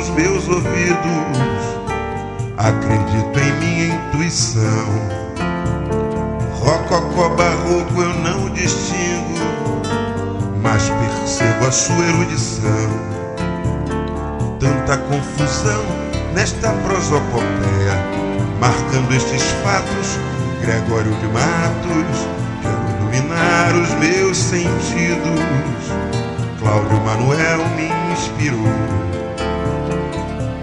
aos meus ouvidos. Acredito em minha intuição. Rococó barroco eu não distingo, mas percebo a sua erudição. Tanta confusão nesta prosopopeia, marcando estes fatos, Gregório de Matos, quero iluminar os meus sentidos. Cláudio Manuel me inspirou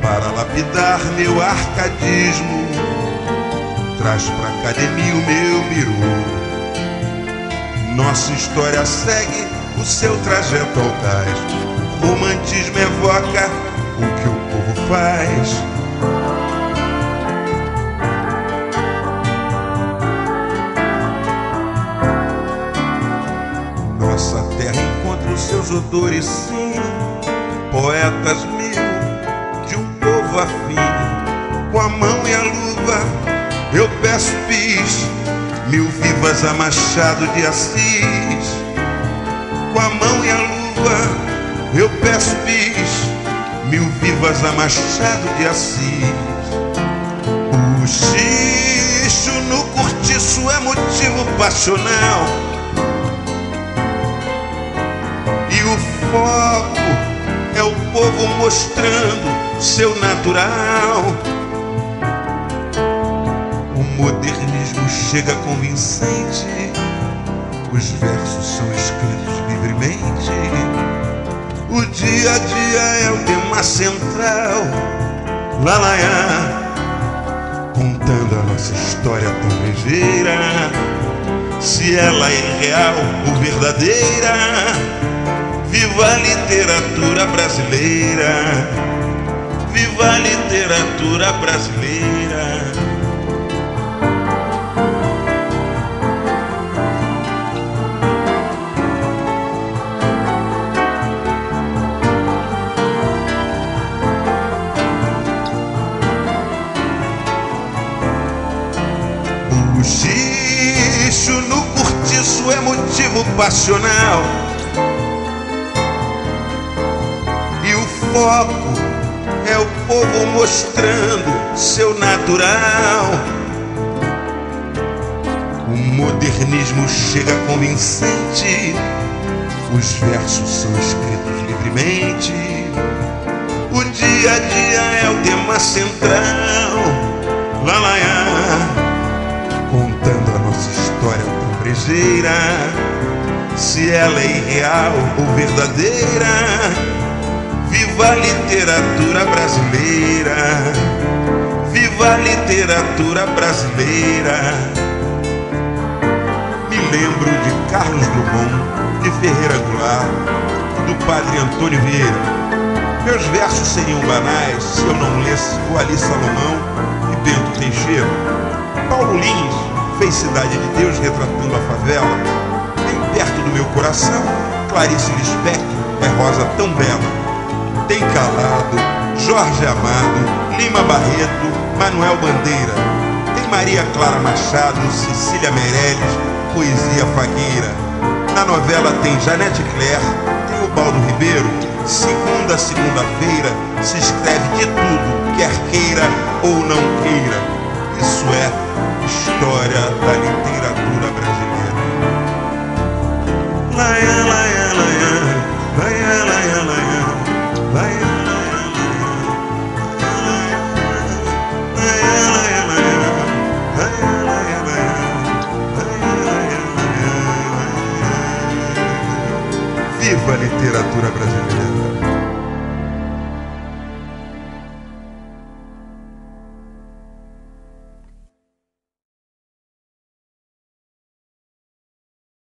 para lapidar meu arcadismo. Traz pra academia o meu mirô. Nossa história segue o seu trajeto audaz. O romantismo evoca o que o povo faz. Nossa terra encontra os seus odores, sim. Poetas mil de um povo afim. Com a mão e a luva eu peço bis. Mil vivas a Machado de Assis. Com a mão e a luva eu peço bis. Mil vivas a Machado de Assis. O xixo no cortiço é motivo passional. E o foco é o povo mostrando seu natural. O modernismo chega convincente, os versos são escritos livremente. O dia a dia é o tema central. Lalaiá, contando a nossa história tão ligeira. Se ela é real ou verdadeira. Viva a literatura brasileira! Viva a literatura brasileira! O xixo no cortiço é motivo passional. É o povo mostrando seu natural. O modernismo chega convincente, os versos são escritos livremente. O dia a dia é o tema central. Lalaiá, contando a nossa história tão. Se ela é irreal ou verdadeira. Viva a literatura brasileira! Viva a literatura brasileira! Me lembro de Carlos Drummond, de Ferreira Goulart, do padre Antônio Vieira. Meus versos seriam banais se eu não lesse o Ali Salomão e Bento Teixeira. Paulo Lins fez Cidade de Deus retratando a favela. Bem perto do meu coração, Clarice Lispector é rosa tão bela tem Calado, Jorge Amado, Lima Barreto, Manuel Bandeira. Tem Maria Clara Machado, Cecília Meirelles, Poesia Fagueira. Na novela tem Janete Claire, tem o Baldo Ribeiro. Segunda a segunda-feira se escreve de tudo, quer queira ou não queira. Isso é história da literatura brasileira. Laia, laia, laia, laia, laia, laia. Viva a literatura brasileira!